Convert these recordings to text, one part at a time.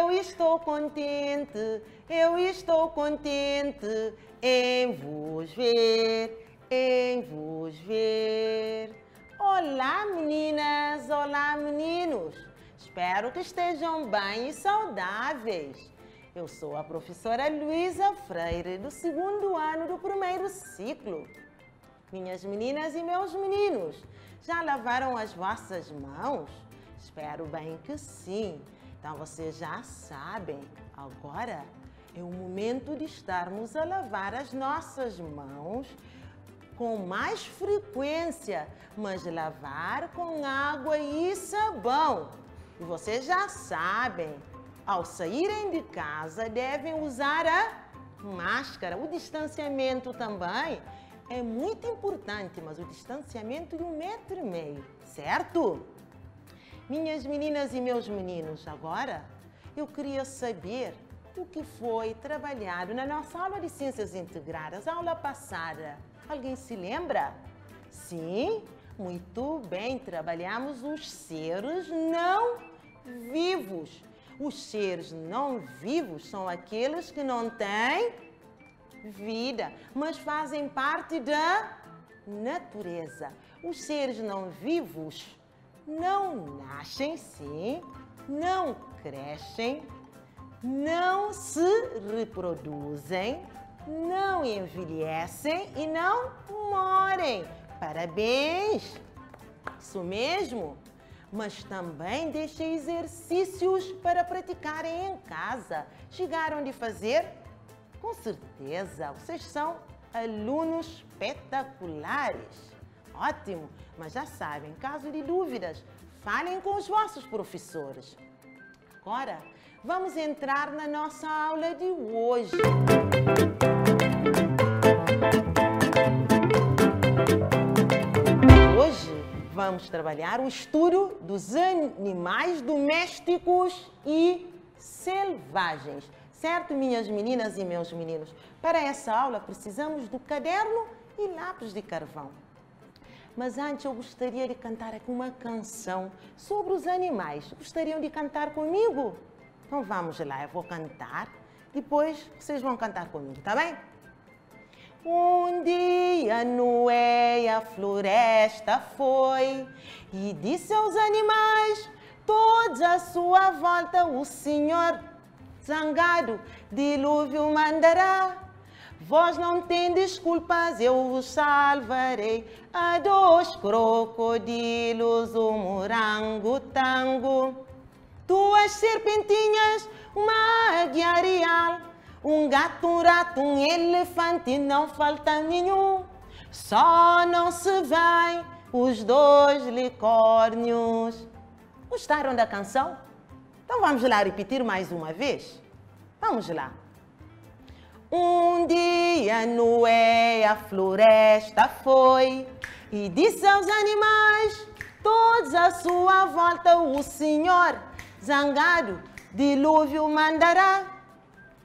Eu estou contente, eu estou contente em vos ver, em vos ver. Olá, meninas, olá, meninos. Espero que estejam bem e saudáveis. Eu sou a professora Luísa Freire, do segundo ano do primeiro ciclo. Minhas meninas e meus meninos, já lavaram as vossas mãos? Espero bem que sim. Então vocês já sabem, agora é o momento de estarmos a lavar as nossas mãos com mais frequência, mas lavar com água e sabão. E vocês já sabem, ao saírem de casa devem usar a máscara. O distanciamento também é muito importante, mas o distanciamento de um metro e meio, certo? Minhas meninas e meus meninos, agora eu queria saber o que foi trabalhado na nossa aula de Ciências Integradas, aula passada. Alguém se lembra? Sim? Muito bem, trabalhamos os seres não vivos. Os seres não vivos são aqueles que não têm vida, mas fazem parte da natureza. Os seres não vivos não nascem, sim, não crescem, não se reproduzem, não envelhecem e não morrem. Parabéns! Isso mesmo! Mas também deixei exercícios para praticarem em casa. Chegaram de fazer? Com certeza, vocês são alunos espetaculares. Ótimo! Mas já sabem, caso de dúvidas, falem com os vossos professores. Agora, vamos entrar na nossa aula de hoje. Hoje vamos trabalhar o estudo dos animais domésticos e selvagens. Certo, minhas meninas e meus meninos? Para essa aula precisamos do caderno e lápis de carvão. Mas antes eu gostaria de cantar aqui uma canção sobre os animais. Gostariam de cantar comigo? Então vamos lá, eu vou cantar. Depois vocês vão cantar comigo, tá bem? Um dia Noé a floresta foi e disse aos animais, todos à sua volta, o Senhor zangado, dilúvio mandará. Vós não tem desculpas, eu vos salvarei. A dois crocodilos, um morango tango, duas serpentinhas, uma águia real, um gato, um rato, um elefante, não falta nenhum. Só não se vai os dois licórnios. Gostaram da canção? Então vamos lá repetir mais uma vez? Vamos lá. Um dia Noé a floresta foi e disse aos animais, todos à sua volta, o Senhor, zangado, dilúvio mandará.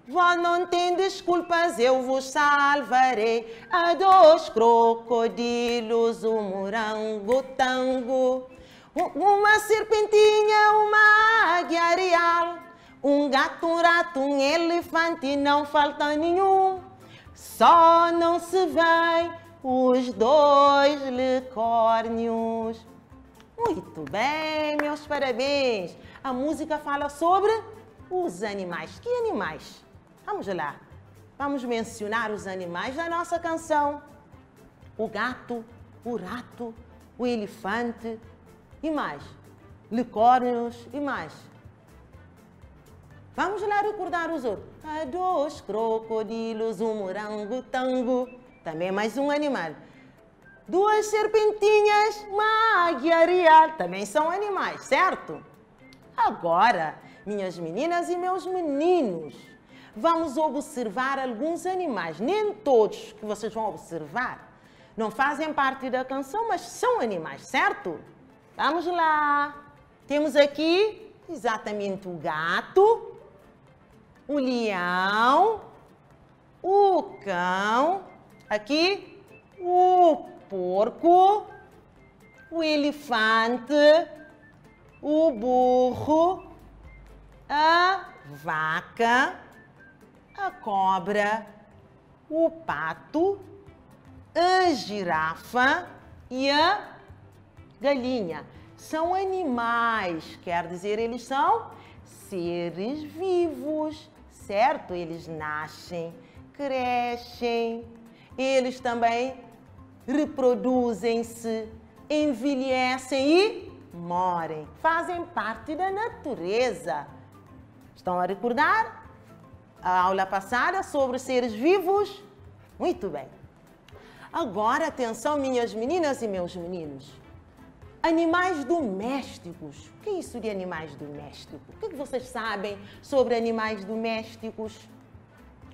Vós não tem desculpas, eu vos salvarei. A dois crocodilos, um morango tango, uma serpentinha, uma águia real um gato, um rato, um elefante, não falta nenhum. Só não se vai os dois licórnios. Muito bem, meus parabéns. A música fala sobre os animais. Que animais? Vamos lá. Vamos mencionar os animais da nossa canção. O gato, o rato, o elefante e mais. Licórnios e mais. Vamos lá recordar os outros. Há dois crocodilos, um morango tango, também mais um animal. Duas serpentinhas, uma águia real, também são animais, certo? Agora, minhas meninas e meus meninos, vamos observar alguns animais. Nem todos que vocês vão observar não fazem parte da canção, mas são animais, certo? Vamos lá. Temos aqui exatamente o gato, o leão, o cão, aqui o porco, o elefante, o burro, a vaca, a cobra, o pato, a girafa e a galinha. São animais, quer dizer, eles são seres vivos, certo? Eles nascem, crescem, eles também reproduzem-se, envelhecem e morem. Fazem parte da natureza. Estão a recordar a aula passada sobre seres vivos? Muito bem. Agora, atenção, minhas meninas e meus meninos. Animais domésticos. O que é isso de animais domésticos? O que vocês sabem sobre animais domésticos?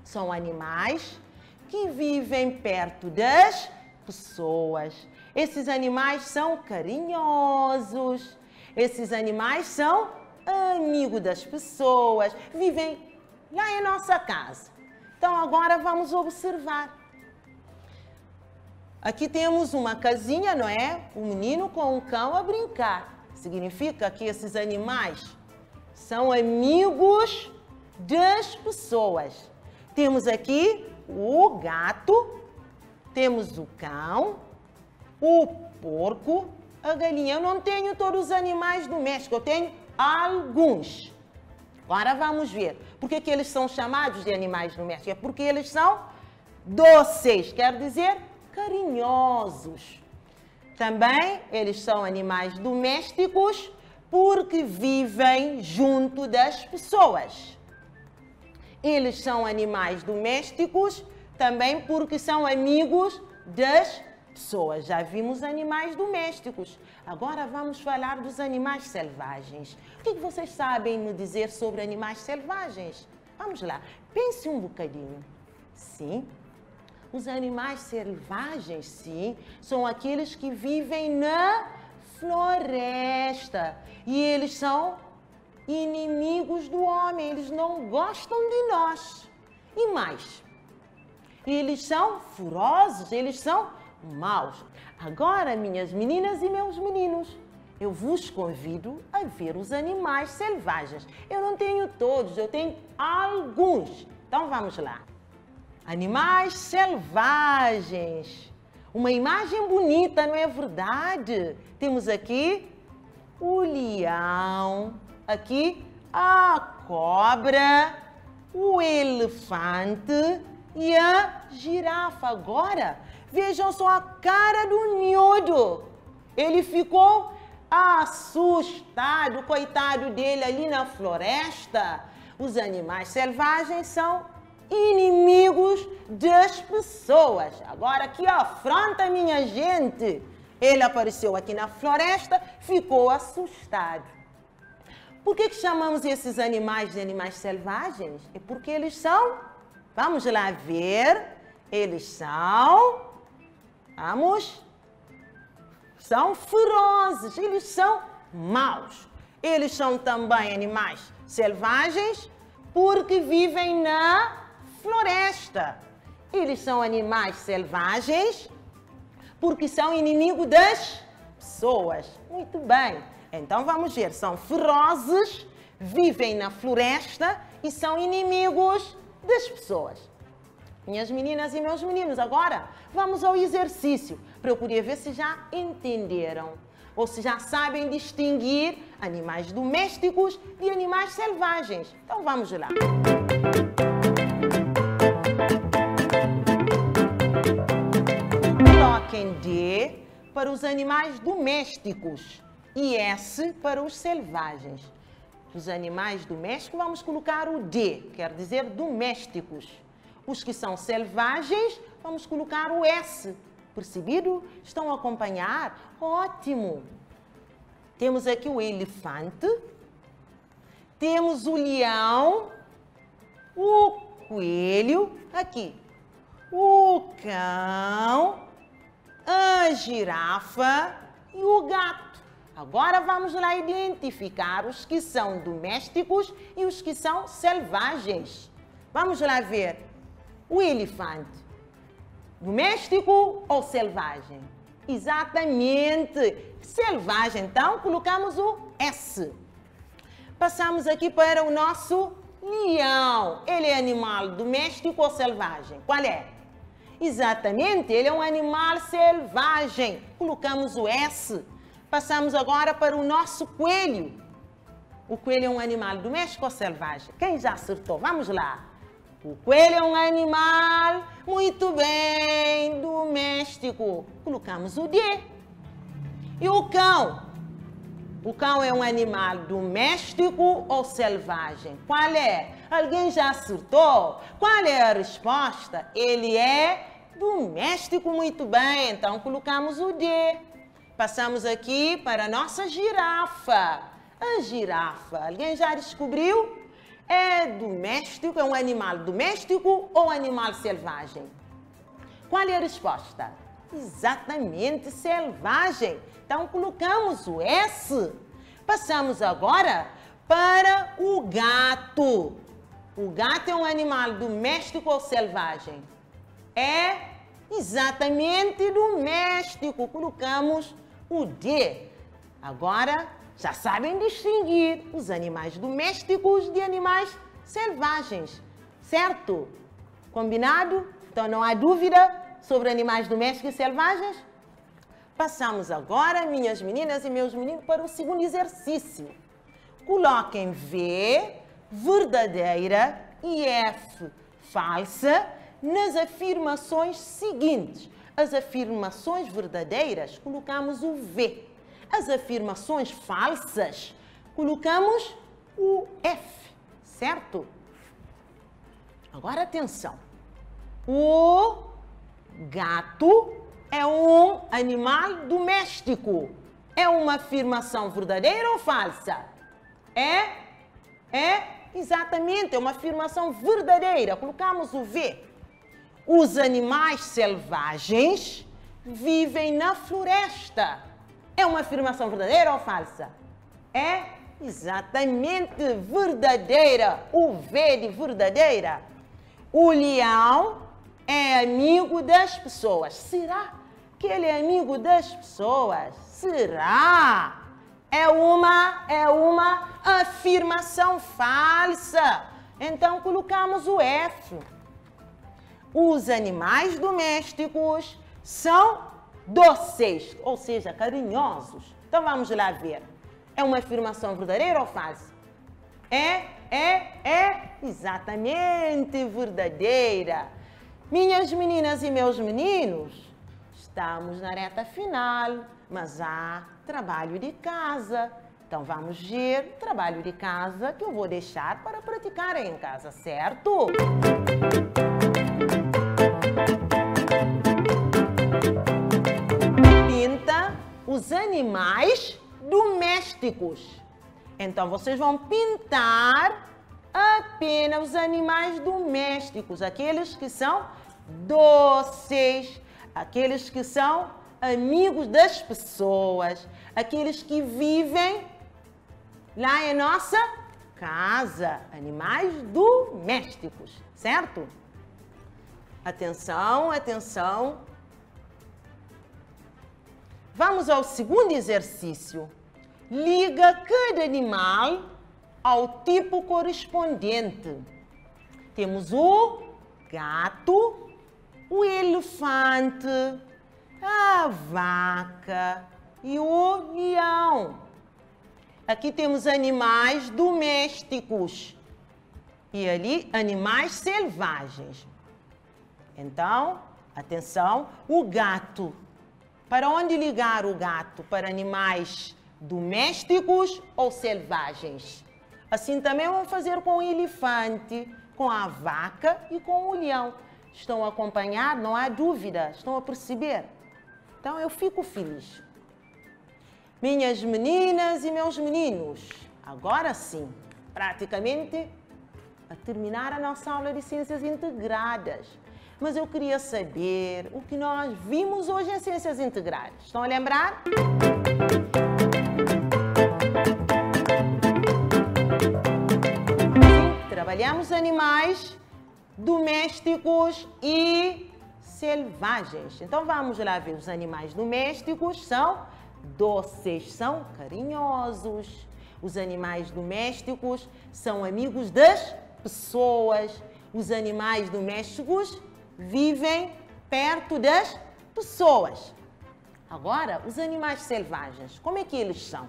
São animais que vivem perto das pessoas. Esses animais são carinhosos. Esses animais são amigos das pessoas. Vivem lá em nossa casa. Então agora vamos observar. Aqui temos uma casinha, não é? Um menino com um cão a brincar. Significa que esses animais são amigos das pessoas. Temos aqui o gato, temos o cão, o porco, a galinha. Eu não tenho todos os animais domésticos, eu tenho alguns. Agora vamos ver. Por que, que eles são chamados de animais domésticos? É porque eles são dóceis, quer dizer carinhosos. Também eles são animais domésticos porque vivem junto das pessoas. Eles são animais domésticos também porque são amigos das pessoas. Já vimos animais domésticos. Agora vamos falar dos animais selvagens. O que vocês sabem me dizer sobre animais selvagens? Vamos lá, pense um bocadinho. Sim, os animais selvagens, sim, são aqueles que vivem na floresta. E eles são inimigos do homem, eles não gostam de nós. E mais, eles são furiosos, eles são maus. Agora, minhas meninas e meus meninos, eu vos convido a ver os animais selvagens. Eu não tenho todos, eu tenho alguns. Então vamos lá. Animais selvagens. Uma imagem bonita, não é verdade? Temos aqui o leão, aqui a cobra, o elefante e a girafa. Agora, vejam só a cara do Nhodo. Ele ficou assustado, coitado dele ali na floresta. Os animais selvagens são inimigos das pessoas. Agora que afronta minha gente. Ele apareceu aqui na floresta, ficou assustado. Por que, que chamamos esses animais de animais selvagens? É porque eles são, vamos lá ver, eles são, vamos, são ferozes, eles são maus. Eles são também animais selvagens porque vivem na floresta. Eles são animais selvagens porque são inimigos das pessoas. Muito bem. Então vamos ver, são ferozes, vivem na floresta e são inimigos das pessoas. Minhas meninas e meus meninos, agora vamos ao exercício poder ver se já entenderam ou se já sabem distinguir animais domésticos de animais selvagens. Então vamos lá. D para os animais domésticos e S para os selvagens. Os animais domésticos, vamos colocar o D, quer dizer domésticos. Os que são selvagens, vamos colocar o S. Percebido? Estão a acompanhar? Ótimo! Temos aqui o elefante, temos o leão, o coelho, aqui, o cão, a girafa e o gato. Agora vamos lá identificar os que são domésticos e os que são selvagens. Vamos lá ver. O elefante, doméstico ou selvagem? Exatamente, selvagem. Então colocamos o S. Passamos aqui para o nosso leão. Ele é animal doméstico ou selvagem? Qual é? Exatamente, ele é um animal selvagem. Colocamos o S. Passamos agora para o nosso coelho. O coelho é um animal doméstico ou selvagem? Quem já acertou? Vamos lá. O coelho é um animal muito bem doméstico. Colocamos o D. E o cão? O cão é um animal doméstico ou selvagem? Qual é? Alguém já acertou? Qual é a resposta? Ele é doméstico muito bem. Então colocamos o D. Passamos aqui para a nossa girafa. A girafa, alguém já descobriu? É doméstico, é um animal doméstico ou animal selvagem? Qual é a resposta? Exatamente selvagem. Então colocamos o S. Passamos agora para o gato. O gato é um animal doméstico ou selvagem? É exatamente doméstico. Colocamos o D. Agora já sabem distinguir os animais domésticos de animais selvagens, certo? Combinado? Então não há dúvida sobre animais domésticos e selvagens? Passamos agora, minhas meninas e meus meninos, para o segundo exercício. Coloquem V, verdadeira, e F, falsa, nas afirmações seguintes. As afirmações verdadeiras, colocamos o V. As afirmações falsas, colocamos o F, certo? Agora atenção. O Gato é um animal doméstico. É uma afirmação verdadeira ou falsa? É? É exatamente, é uma afirmação verdadeira. Colocamos o V. Os animais selvagens vivem na floresta. É uma afirmação verdadeira ou falsa? É exatamente verdadeira. O V de verdadeira. O leão é amigo das pessoas. Será que ele é amigo das pessoas? Será? É uma é uma afirmação falsa. Então colocamos o F. Os animais domésticos são dóceis, ou seja, carinhosos. Então vamos lá ver. É uma afirmação verdadeira ou falsa? É, é, é exatamente verdadeira. Minhas meninas e meus meninos, estamos na reta final, mas há trabalho de casa. Então vamos ver trabalho de casa que eu vou deixar para praticar em casa, certo? Pinta os animais domésticos. Então vocês vão pintar apenas os animais domésticos, aqueles que são doces, aqueles que são amigos das pessoas, aqueles que vivem lá em nossa casa, animais domésticos, certo? Atenção, atenção. Vamos ao segundo exercício. Liga cada animal ao tipo correspondente. Temos o gato, o elefante, a vaca e o leão. Aqui temos animais domésticos e ali animais selvagens. Então, atenção, o gato. Para onde ligar o gato? Para animais domésticos ou selvagens? Assim também vamos fazer com o elefante, com a vaca e com o leão estão a acompanhar, não há dúvida, estão a perceber. Então eu fico feliz. Minhas meninas e meus meninos, agora sim, praticamente a terminar a nossa aula de Ciências Integradas. Mas eu queria saber o que nós vimos hoje em Ciências Integradas. Estão a lembrar? trabalhamos animais domésticos e selvagens. Então vamos lá ver. Os animais domésticos são doces, são carinhosos. Os animais domésticos são amigos das pessoas. Os animais domésticos vivem perto das pessoas. Agora, os animais selvagens, como é que eles são?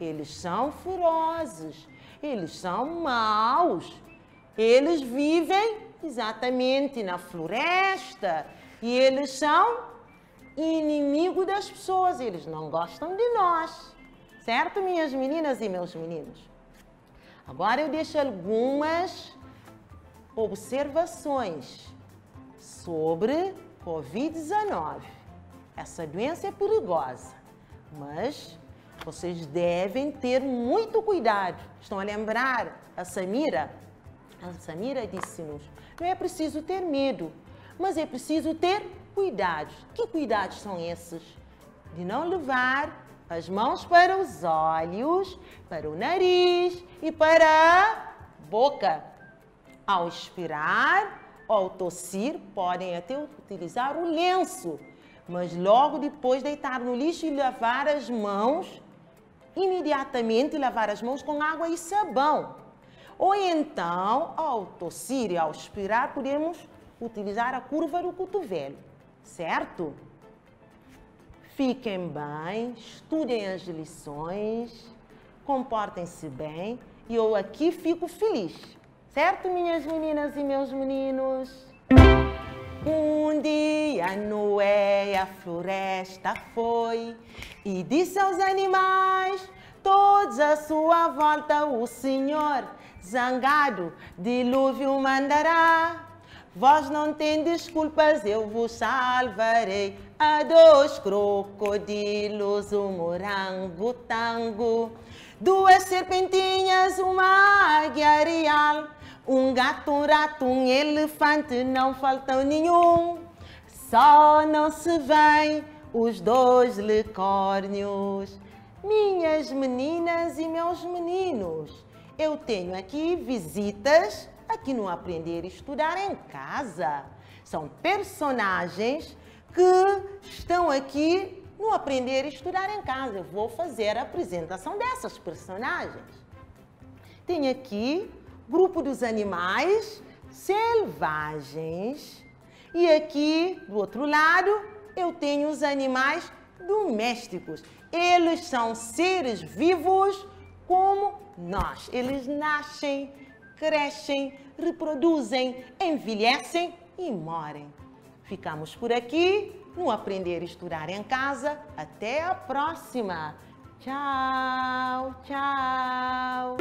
Eles são ferozes, eles são maus, eles vivem exatamente na floresta e eles são inimigo das pessoas, eles não gostam de nós. Certo, minhas meninas e meus meninos? Agora eu deixo algumas observações sobre Covid-19. Essa doença é perigosa, mas vocês devem ter muito cuidado. Estão a lembrar a Samira? A Samira disse-nos: não é preciso ter medo, mas é preciso ter cuidados. Que cuidados são esses? De não levar as mãos para os olhos, para o nariz e para a boca. Ao expirar ao tossir, podem até utilizar o lenço, mas logo depois deitar no lixo e lavar as mãos, imediatamente lavar as mãos com água e sabão. Ou então, ao tossir e ao expirar, podemos utilizar a curva do cotovelo, certo? Fiquem bem, estudem as lições, comportem-se bem e eu aqui fico feliz. Certo, minhas meninas e meus meninos? Um dia Noé à floresta foi e disse aos animais, todos à sua volta, o Senhor, zangado, dilúvio mandará. Vós não tem desculpas, eu vos salvarei. A dois crocodilos, um morango tango, duas serpentinhas, uma águia real, um gato, um rato, um elefante, não faltam nenhum. Só não se vêem os dois licórnios. Minhas meninas e meus meninos, eu tenho aqui visitas aqui no Aprender e Estudar em Casa. São personagens que estão aqui no Aprender e Estudar em Casa. Eu vou fazer a apresentação dessas personagens. Tem aqui grupo dos animais selvagens. E aqui, do outro lado, eu tenho os animais domésticos. Eles são seres vivos como nós. Eles nascem, crescem, reproduzem, envelhecem e morrem. Ficamos por aqui no Aprender e Estudar em Casa. Até a próxima. Tchau, tchau.